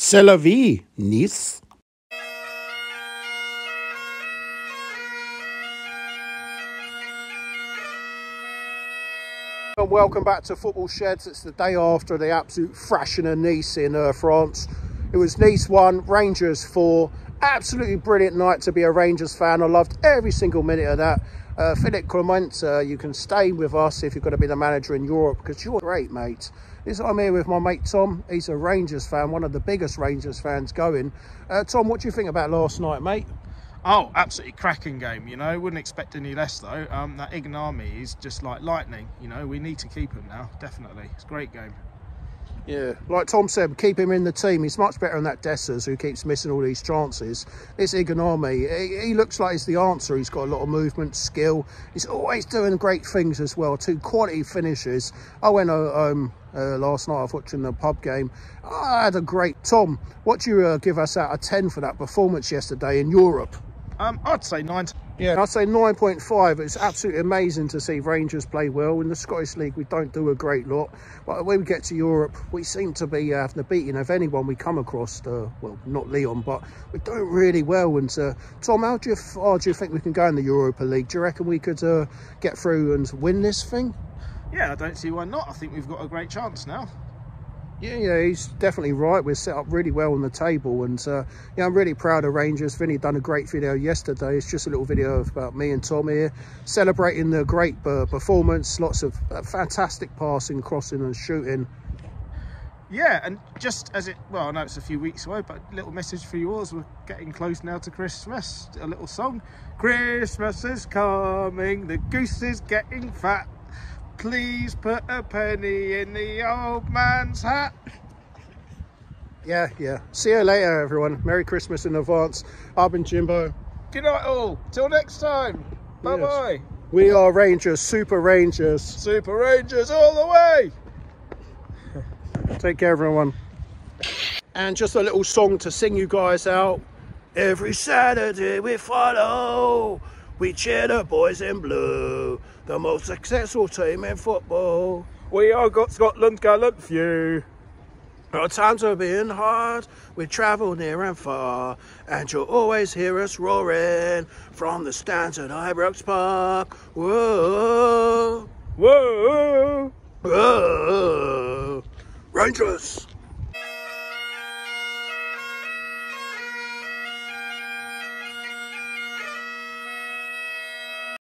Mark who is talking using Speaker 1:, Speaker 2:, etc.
Speaker 1: C'est la vie, Nice. And welcome back to Football Shedz. It's the day after the absolute thrashing of Nice in uh, France. It was Nice 1, Rangers 4. Absolutely brilliant night to be a Rangers fan. I loved every single minute of that. Uh, Philippe Clement, uh, you can stay with us if you're going to be the manager in Europe because you're great, mate. This I'm here with my mate Tom. He's a Rangers fan, one of the biggest Rangers fans going. Uh, Tom, what do you think about last night, mate?
Speaker 2: Oh, absolutely cracking game, you know. Wouldn't expect any less, though. Um, that Igamane is just like lightning, you know. We need to keep him now, definitely. It's a great game.
Speaker 1: Yeah, like Tom said, keep him in the team. He's much better than that Dessers who keeps missing all these chances. It's Igamane, he, looks like he's the answer. He's got a lot of movement, skill. He's always doing great things as well. Two quality finishes. I went uh, um, uh, last night, I was watching the pub game. I had a great... Tom, what do you uh, give us out of 10 for that performance yesterday in Europe?
Speaker 2: Um, I'd say nine.
Speaker 1: Yeah, I'd say 9.5. It's absolutely amazing to see Rangers play well. In the Scottish League, we don't do a great lot. But when we get to Europe, we seem to be uh, having the beating of anyone we come across. Uh, well, not Lyon, but we're doing really well. And uh, Tom, how do, you, how do you think we can go in the Europa League? Do you reckon we could uh, get through and win this thing?
Speaker 2: Yeah, I don't see why not. I think we've got a great chance now.
Speaker 1: Yeah, yeah, he's definitely right. We're set up really well on the table, and uh, yeah, I'm really proud of Rangers. Vinny done a great video yesterday. It's just a little video about me and Tom here celebrating the great uh, performance. Lots of uh, fantastic passing, crossing, and shooting.
Speaker 2: Yeah, and just as it, well, I know it's a few weeks away, but a little message for yours. We're getting close now to Christmas. A little song. Christmas is coming, the goose is getting fat. Please put a penny in the old man's hat.
Speaker 1: Yeah, yeah. See you later, everyone. Merry Christmas in advance. I've been Jimbo.
Speaker 2: Good night, all. Till next time. Bye-bye. Yes.
Speaker 1: We are Rangers, Super Rangers.
Speaker 2: Super Rangers all the way.
Speaker 1: Take care, everyone. And just a little song to sing you guys out. Every Saturday we follow we cheer the boys in blue, the most successful team in football.
Speaker 2: We are got Scotland gallant few.
Speaker 1: Our times are being hard, we travel near and far, and you'll always hear us roaring from the stands at Ibrox Park. Whoa,
Speaker 2: whoa,
Speaker 1: whoa, Rangers.